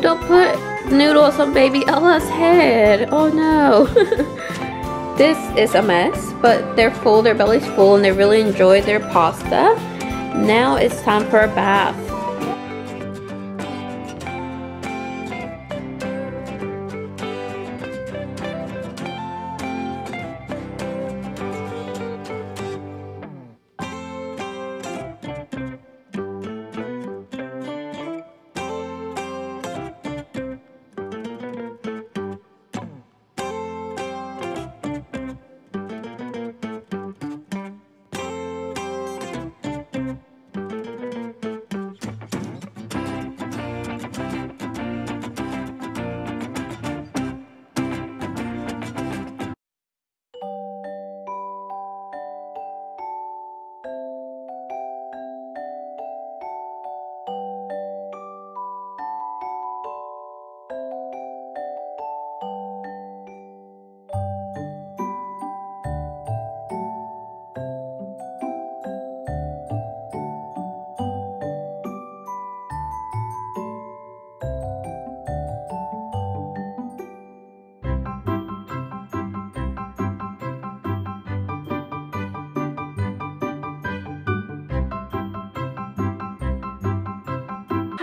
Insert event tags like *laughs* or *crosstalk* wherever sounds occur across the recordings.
Don't put noodles on baby Ella's head. Oh no. *laughs* this is a mess, but they're full, their belly's full, and they really enjoyed their pasta. Now it's time for a bath.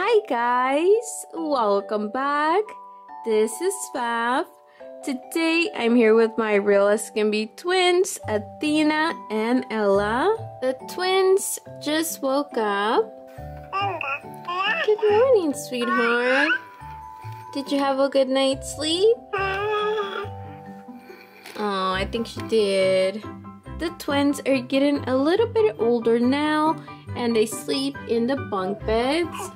Hi guys, welcome back. This is Fav. Today I'm here with my real as twins, Athena and Ella. The twins just woke up. Good morning, sweetheart. Did you have a good night's sleep? Oh, I think she did. The twins are getting a little bit older now and they sleep in the bunk beds.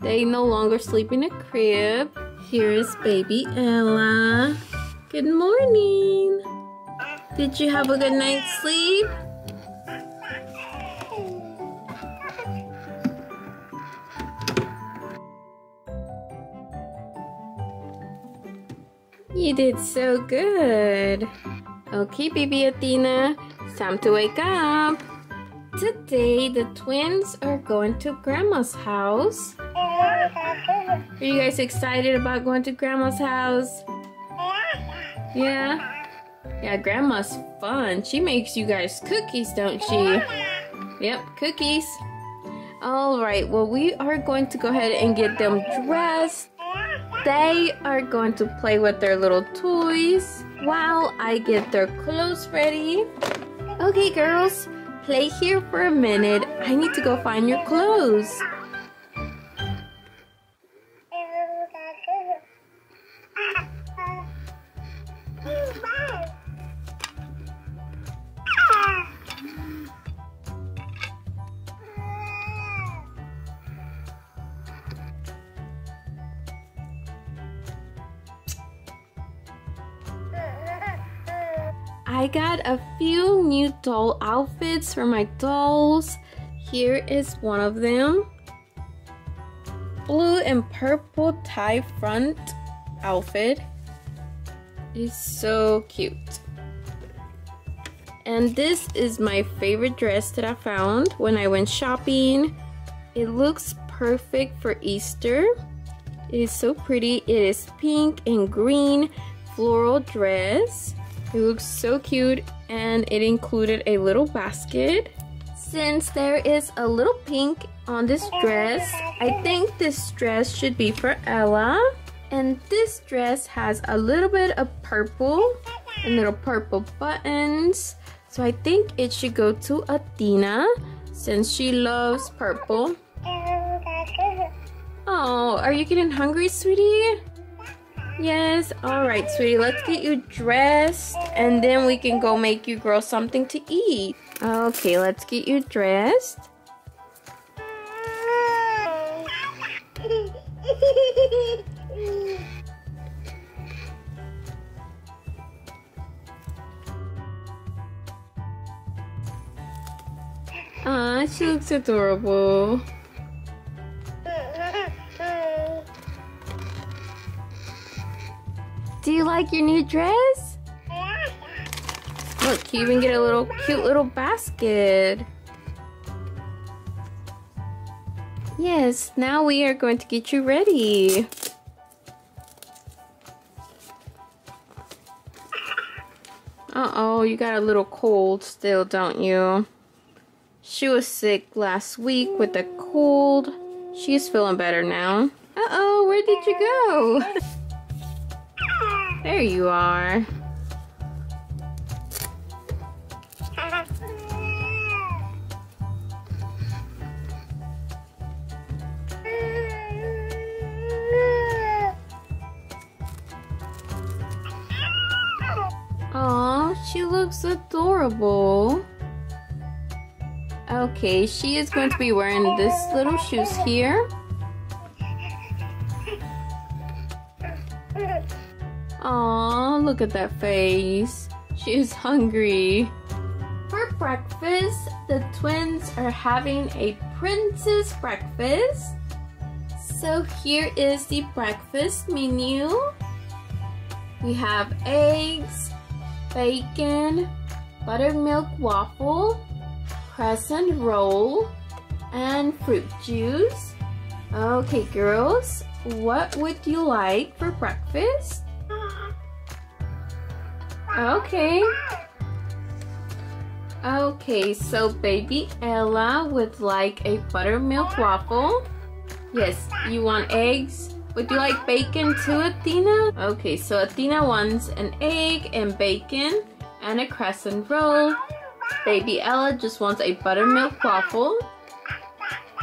They no longer sleep in a crib. Here is baby Ella. Good morning. Did you have a good night's sleep? You did so good. Okay, baby Athena, time to wake up. Today, the twins are going to Grandma's house. Are you guys excited about going to Grandma's house? Yeah? Yeah, Grandma's fun. She makes you guys cookies, don't she? Yep, cookies. Alright, well, we are going to go ahead and get them dressed. They are going to play with their little toys while I get their clothes ready. Okay, girls, play here for a minute. I need to go find your clothes. Doll outfits for my dolls. Here is one of them. Blue and purple tie front outfit. It's so cute. And this is my favorite dress that I found when I went shopping. It looks perfect for Easter. It is so pretty. It is pink and green floral dress. It looks so cute and it included a little basket. Since there is a little pink on this dress, I think this dress should be for Ella. And this dress has a little bit of purple and little purple buttons. So I think it should go to Athena since she loves purple. Oh, oh are you getting hungry, sweetie? Yes, alright, sweetie. Let's get you dressed and then we can go make you girls something to eat. Okay, let's get you dressed. Ah, she looks adorable. Do you like your new dress? Look, you even get a little cute little basket. Yes, now we are going to get you ready. Uh-oh, you got a little cold still, don't you? She was sick last week with a cold. She's feeling better now. Uh-oh, where did you go? There you are. Aw, she looks adorable. Okay, she is going to be wearing this little shoes here. Aw, look at that face. She is hungry. For breakfast, the twins are having a princess breakfast. So here is the breakfast menu. We have eggs, bacon, buttermilk waffle, crescent roll, and fruit juice. Okay, girls, what would you like for breakfast? Okay. Okay, so baby Ella would like a buttermilk waffle. Yes, you want eggs? Would you like bacon too, Athena? Okay, so Athena wants an egg and bacon and a crescent roll. Baby Ella just wants a buttermilk waffle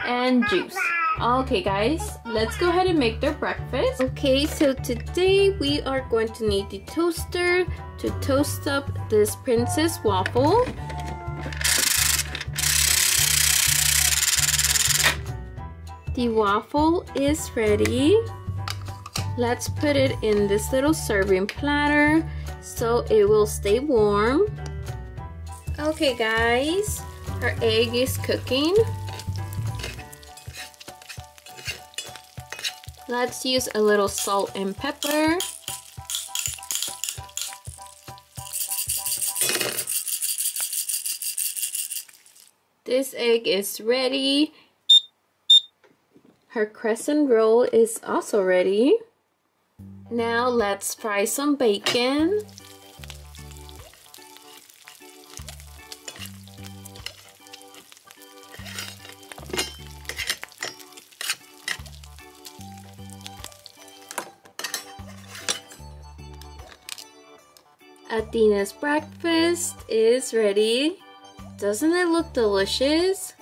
and juice. Okay guys, let's go ahead and make their breakfast. Okay, so today we are going to need the toaster to toast up this princess waffle. The waffle is ready. Let's put it in this little serving platter so it will stay warm. Okay guys, our egg is cooking. Let's use a little salt and pepper. This egg is ready. Her crescent roll is also ready. Now let's fry some bacon. Athena's breakfast is ready. Doesn't it look delicious?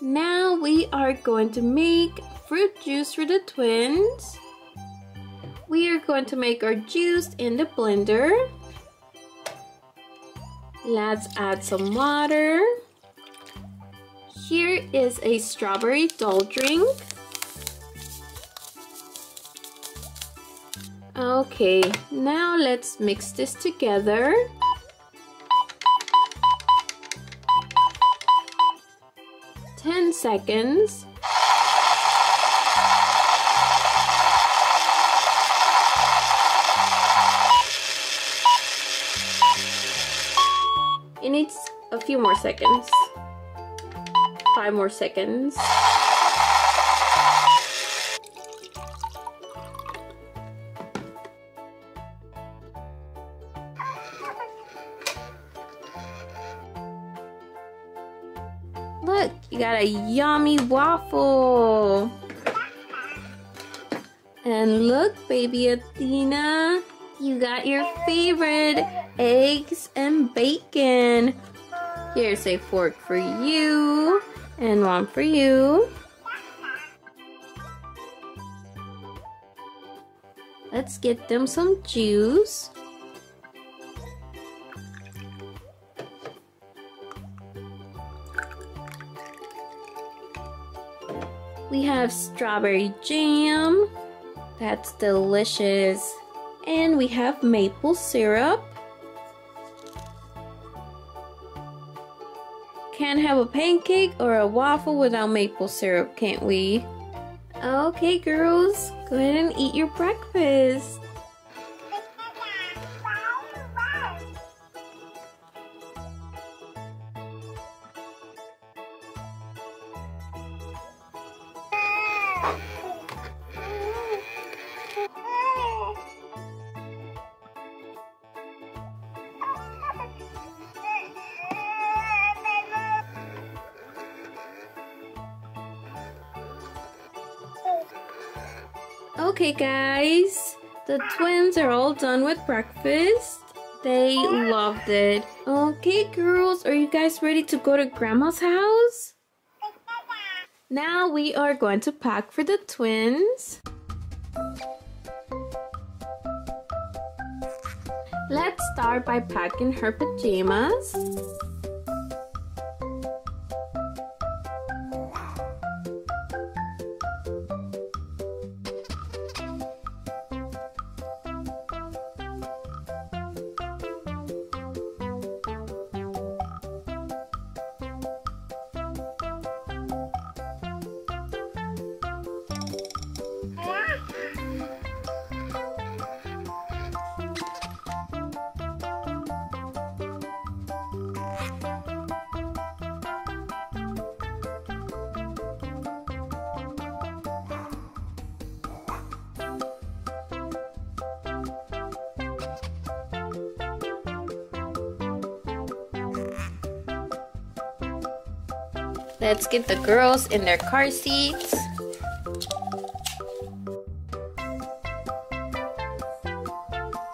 Now we are going to make fruit juice for the twins we are going to make our juice in the blender. Let's add some water. Here is a strawberry doll drink. Okay, now let's mix this together. Ten seconds. It needs a few more seconds. Five more seconds. Got a yummy waffle. And look, baby Athena, you got your favorite eggs and bacon. Here's a fork for you and one for you. Let's get them some juice. We have strawberry jam. That's delicious. And we have maple syrup. Can't have a pancake or a waffle without maple syrup, can't we? Okay, girls, go ahead and eat your breakfast. The twins are all done with breakfast. They loved it. Okay girls, are you guys ready to go to grandma's house? Now we are going to pack for the twins. Let's start by packing her pajamas. Let's get the girls in their car seats.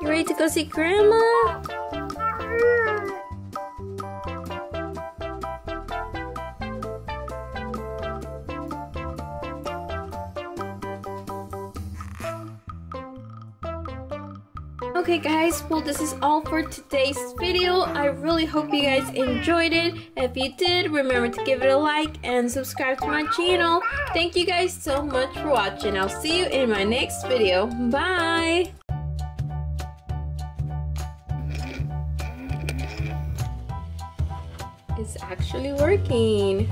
You ready to go see grandma? Okay guys, well this is all for today's video. I really hope you guys enjoyed it. If you did, remember to give it a like and subscribe to my channel. Thank you guys so much for watching. I'll see you in my next video. Bye! It's actually working.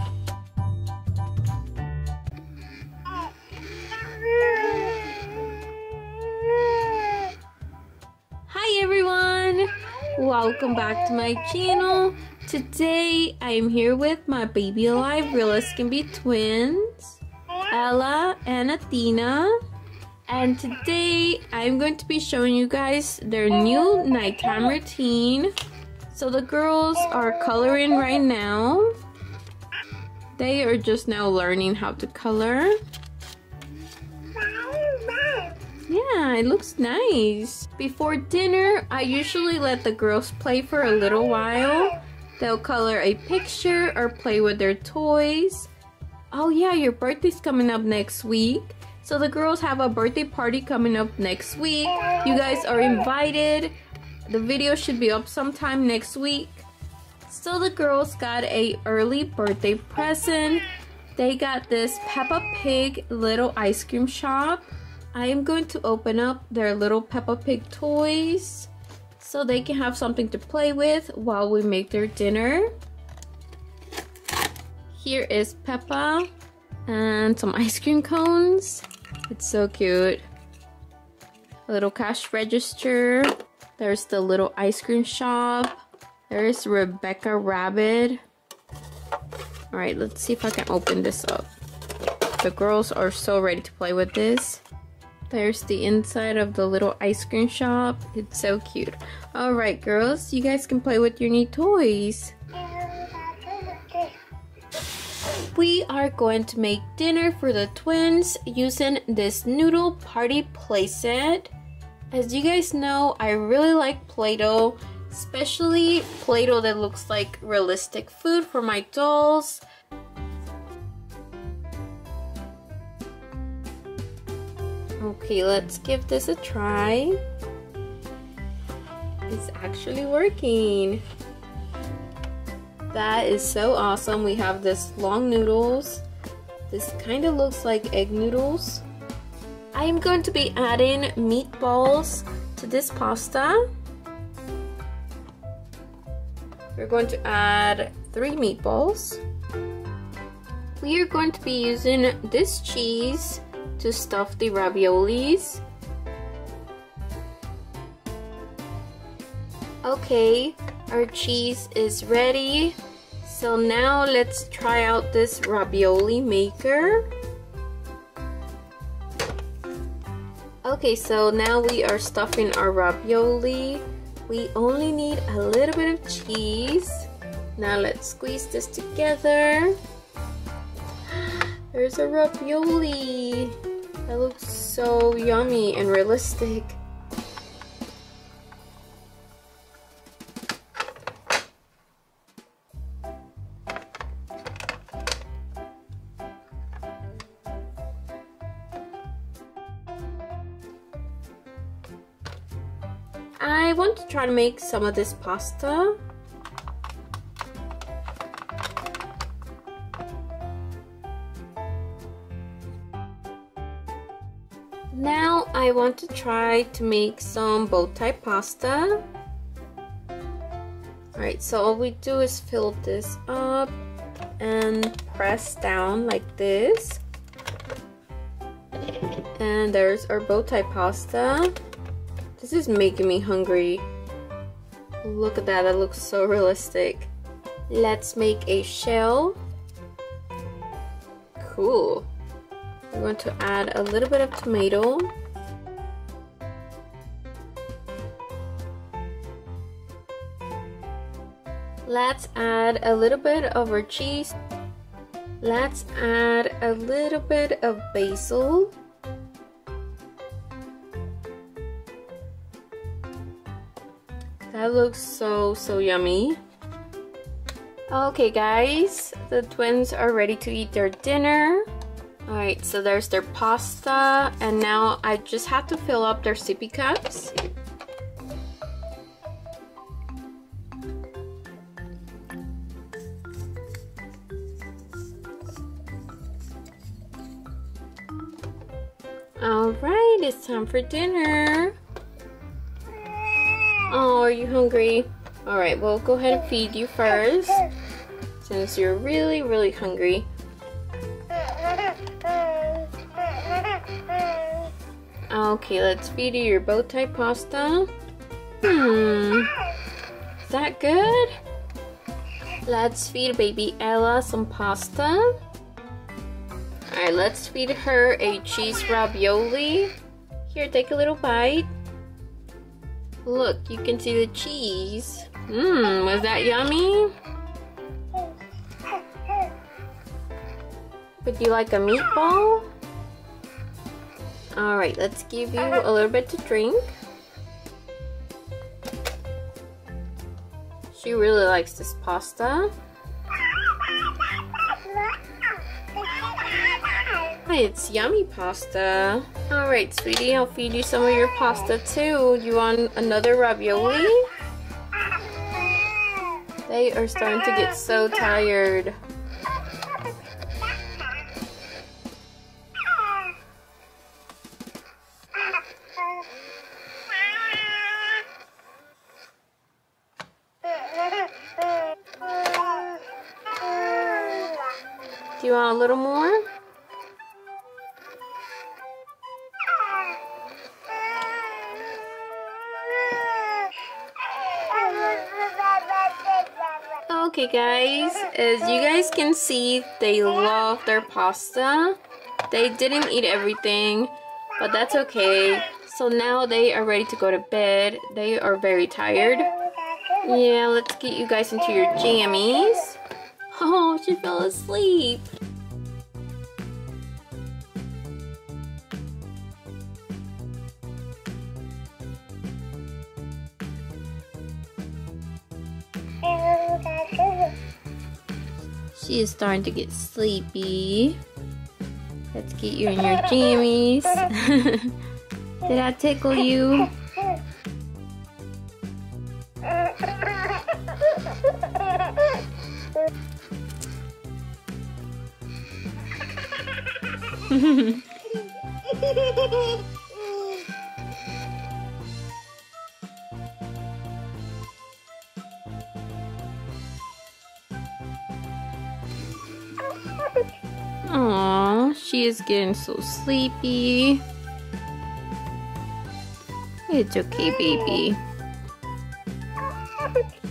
Welcome back to my channel. Today i'm here with my baby alive. Real as can be twins ella and athena. And today i'm going to be showing you guys their new nighttime routine. So the girls are coloring right now. They are just now learning how to color. Yeah, it looks nice. Before dinner, I usually let the girls play for a little while. They'll color a picture or play with their toys. Oh yeah, your birthday's coming up next week. So the girls have a birthday party coming up next week. You guys are invited. The video should be up sometime next week. So the girls got a early birthday present. They got this Peppa Pig little ice cream shop. I am going to open up their little Peppa Pig toys so they can have something to play with while we make their dinner. Here is Peppa and some ice cream cones. It's so cute. A little cash register. There's the little ice cream shop. There's Rebecca Rabbit. Alright, let's see if I can open this up. The girls are so ready to play with this. There's the inside of the little ice cream shop. It's so cute. Alright girls, you guys can play with your new toys. We are going to make dinner for the twins using this noodle party playset. As you guys know, I really like Play-Doh, especially Play-Doh that looks like realistic food for my dolls. Okay, let's give this a try. It's actually working. That is so awesome. We have this long noodles. This kind of looks like egg noodles. I am going to be adding meatballs to this pasta. We're going to add three meatballs. We are going to be using this cheese to stuff the raviolis. Okay, our cheese is ready. So now let's try out this ravioli maker. Okay, so now we are stuffing our ravioli. We only need a little bit of cheese. Now let's squeeze this together. *gasps* There's a ravioli. That looks so yummy and realistic. I want to try to make some of this pasta. Now I want to try to make some bow tie pasta. Alright, so all we do is fill this up and press down like this. And there's our bow tie pasta. This is making me hungry. Look at that, that looks so realistic. Let's make a shell. Cool. Going to add a little bit of tomato. Let's add a little bit of our cheese. Let's add a little bit of basil. That looks so, so yummy. Okay guys, the twins are ready to eat their dinner. Alright, so there's their pasta, and now I just have to fill up their sippy cups. Alright, it's time for dinner. Oh, are you hungry? Alright, we'll go ahead and feed you first. Since you're really, really hungry. Okay, let's feed you your bow tie pasta. Hmm. Is that good? Let's feed baby Ella some pasta. Alright, let's feed her a cheese ravioli. Here, take a little bite. Look, you can see the cheese. Mmm, was that yummy? Would you like a meatball? Alright, let's give you a little bit to drink. She really likes this pasta. It's yummy pasta. Alright, sweetie, I'll feed you some of your pasta too. You want another ravioli? They are starting to get so tired. Do you want a little more? Okay guys, as you guys can see, they love their pasta. They didn't eat everything, but that's okay. So now they are ready to go to bed. They are very tired. Yeah, let's get you guys into your jammies. She fell asleep. She is starting to get sleepy. Let's get you in your jammies. *laughs* Did I tickle you? Is getting so sleepy. It's okay, baby. *laughs*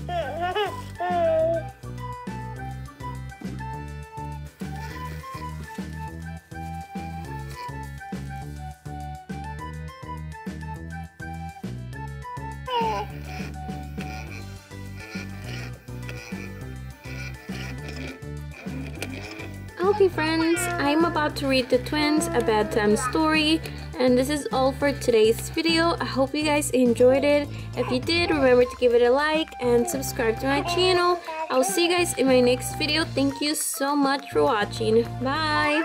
friends, I'm about to read the twins a bedtime story and this is all for today's video. I hope you guys enjoyed it. If you did, remember to give it a like and subscribe to my channel. I'll see you guys in my next video. Thank you so much for watching. Bye!